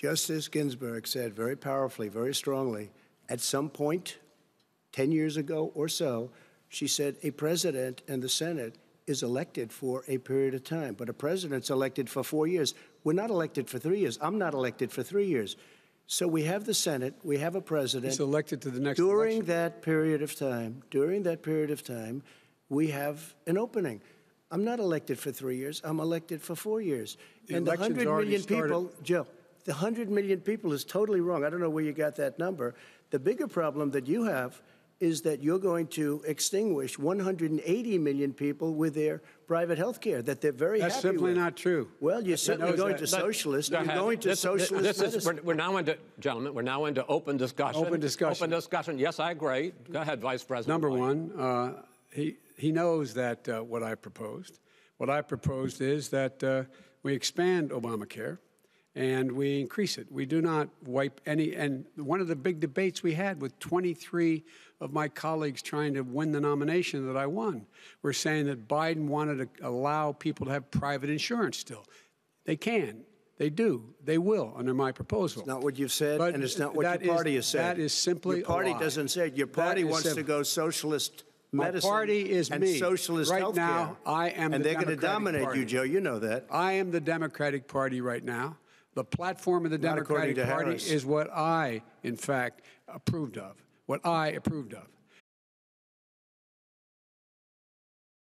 Justice Ginsburg said very powerfully, very strongly, at some point, 10 years ago or so, she said a president and the Senate is elected for a period of time, but a president's elected for four years. We're not elected for three years. I'm not elected for three years. So we have the Senate, we have a president. He's elected to the next During election. that period of time, during that period of time, we have an opening. I'm not elected for three years. I'm elected for four years. The and the election's 100 started. people, Joe, the 100 million people is totally wrong. I don't know where you got that number. The bigger problem that you have is that you're going to extinguish 180 million people with their private health care that they're very That's happy simply with. not true. Well, you're certainly going that. to Let- socialist. You're going to This- socialist this is, medicine. we're, we're now into, gentlemen, we're now into open discussion. Open discussion. Open discussion. Yes, I agree. Go ahead, Vice President. Number White. one, uh, he, he knows that uh, what I proposed. What I proposed is that uh, we expand Obamacare and we increase it. We do not wipe any. And one of the big debates we had with 23 of my colleagues trying to win the nomination that I won were saying that Biden wanted to allow people to have private insurance still. They can. They do. They will under my proposal. not what you've said, But and it's not what your is- party has said. that is simply your party doesn't say it. Your party is wants to go socialist My party is and me. socialist Right healthcare. now, I am and the they're going to dominate Party. you, Joe. You know that. I am the Democratic Party right now. The platform of the Not Democratic Party Harris. is what I, in fact, approved of. What I approved of.